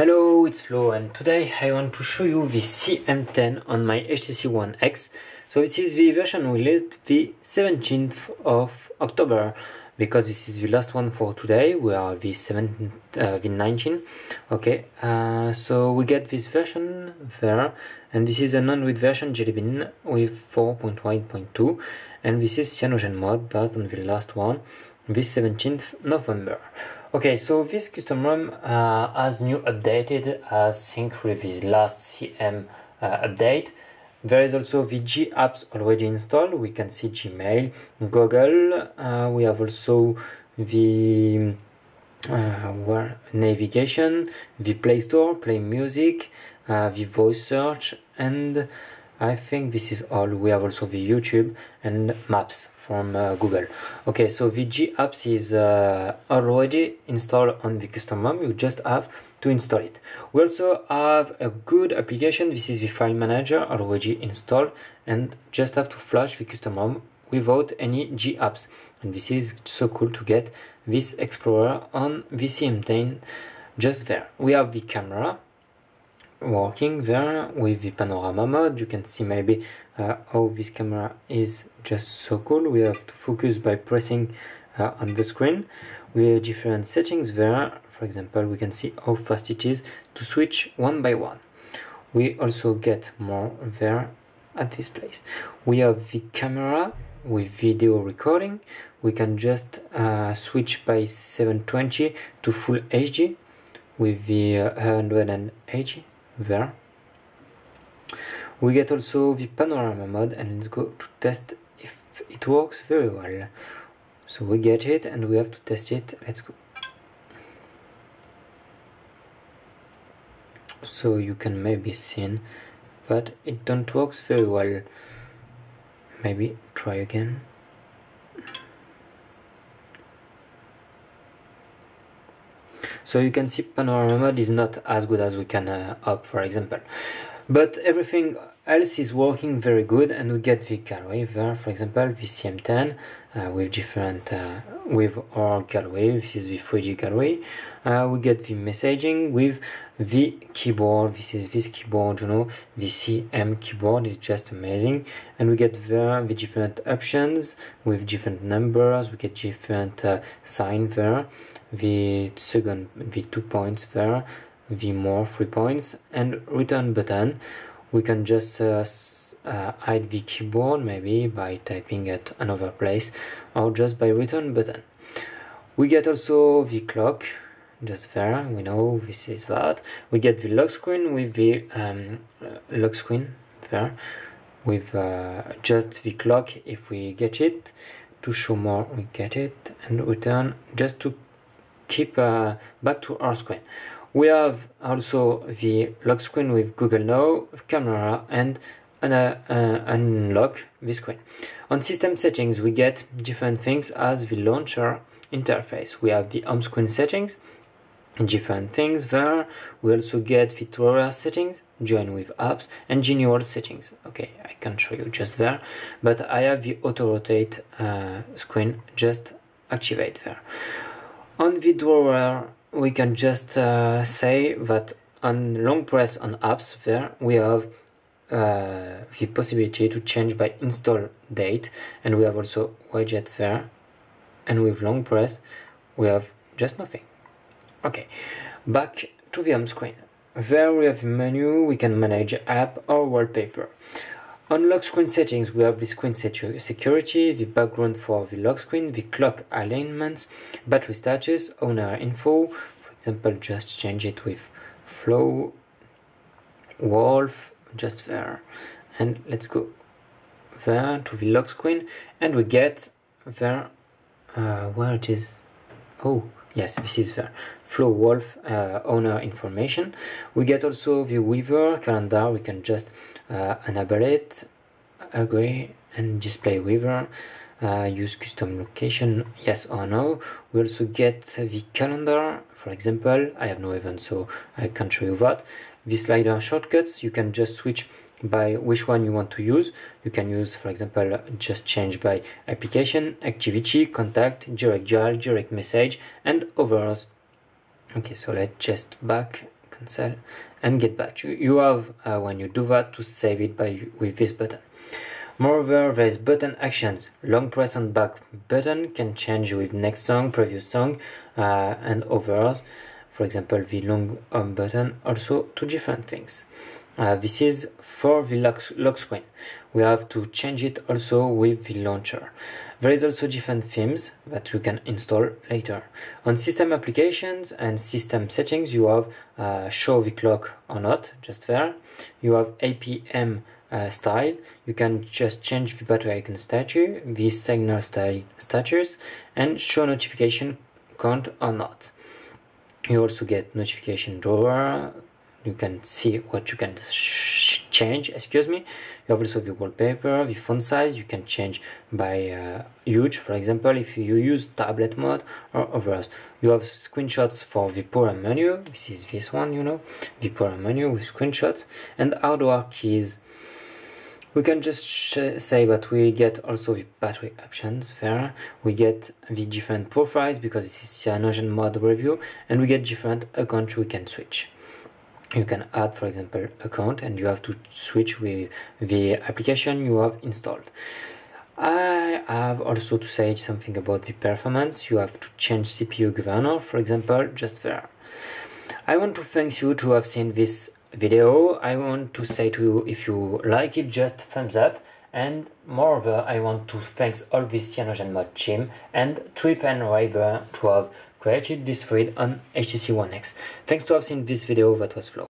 Hello, it's Flo and today I want to show you the CM10 on my HTC One X. So this is the version released the 17th of October because this is the last one for today. We are the 17th, uh, the 19th. Okay, uh, so we get this version there and this is an Android version Jelly Bean with 4.1.2 and this is Cyanogen mode based on the last one, this 17th November. Okay, so this custom ROM uh, has new updated as sync with the last CM uh, update. There is also the G apps already installed. We can see Gmail, Google. Uh, we have also the uh, navigation, the Play Store, Play Music, uh, the voice search, and I think this is all. We have also the YouTube and Maps from uh, Google. Okay, so VG Apps is uh, already installed on the custom ROM. You just have to install it. We also have a good application. This is the file manager already installed and just have to flash the custom ROM without any G apps. And this is so cool to get this Explorer on VCM10 just there. We have the camera working there with the panorama mode. You can see maybe uh, how this camera is just so cool. We have to focus by pressing uh, on the screen. We have different settings there. For example we can see how fast it is to switch one by one. We also get more there at this place. We have the camera with video recording. We can just uh, switch by 720 to full HD with the uh, 180 there. We get also the panorama mode and let's go to test if it works very well. So we get it and we have to test it. Let's go. So you can maybe see but it don't works very well. Maybe try again so you can see panorama mode is not as good as we can uh, up for example. But everything else is working very good and we get the gallery there for example VCM10 uh, with different uh, with our gallery this is the 3G gallery uh, we get the messaging with the keyboard this is this keyboard you know the CM keyboard is just amazing. And we get there the different options with different numbers we get different uh, sign there the second the two points there the more three points and return button we can just uh, uh, hide the keyboard maybe by typing at another place or just by return button. We get also the clock just there we know this is that. We get the lock screen with the um, lock screen there with uh, just the clock if we get it. To show more we get it and return just to keep uh, back to our screen. We have also the lock screen with Google Now, camera and un uh, unlock the screen. On system settings we get different things as the launcher interface. We have the home screen settings, different things there. We also get the tutorial settings, join with apps, and general settings. Okay, I can't show you just there, but I have the auto rotate uh, screen just activate there. On the drawer, we can just uh, say that on long press on apps there, we have uh, the possibility to change by install date and we have also widget there and with long press we have just nothing. Okay, back to the home screen. There we have menu, we can manage app or wallpaper. On lock screen settings, we have the screen security, the background for the lock screen, the clock alignment, battery status, owner info. For example, just change it with Flow, Wolf, just there. And let's go there to the lock screen, and we get there uh, where it is. Oh, yes, this is there. Flow Wolf uh, owner information. We get also the Weaver calendar. We can just uh, enable it, agree, and display Weaver. Uh, use custom location, yes or no. We also get the calendar. For example, I have no event, so I can't show you that. The slider shortcuts, you can just switch by which one you want to use. You can use, for example, just change by application, activity, contact, direct dial, direct message, and others. Okay, so let's just back cancel and get back. You, you have, uh, when you do that, to save it by with this button. Moreover, there is button actions. Long press on back button can change with next song, previous song, uh, and others. For example, the long home button also two different things. Uh, this is for the lock, lock screen. We have to change it also with the launcher. There is also different themes that you can install later. On system applications and system settings, you have uh, show the clock or not, just there. You have APM uh, style you can just change the battery icon statue, the signal style status and show notification count or not you also get notification drawer you can see what you can change excuse me. You have also the wallpaper the font size you can change by uh, huge. For example if you use tablet mode or others you have screenshots for the program menu. This is this one you know. The program menu with screenshots and hardware keys. We can just say that we get also the battery options there. We get the different profiles because this is cyanogen mod review and we get different accounts we can switch you can add for example account and you have to switch with the application you have installed. I have also to say something about the performance. You have to change CPU governor for example just there I want to thank you to have seen this video. I want to say to you if you like it just thumbs up. And moreover i want to thank all the cyanogen mod team and TripNRaVeR to have created this thread on htc one x. Thanks to have seen this video that was flow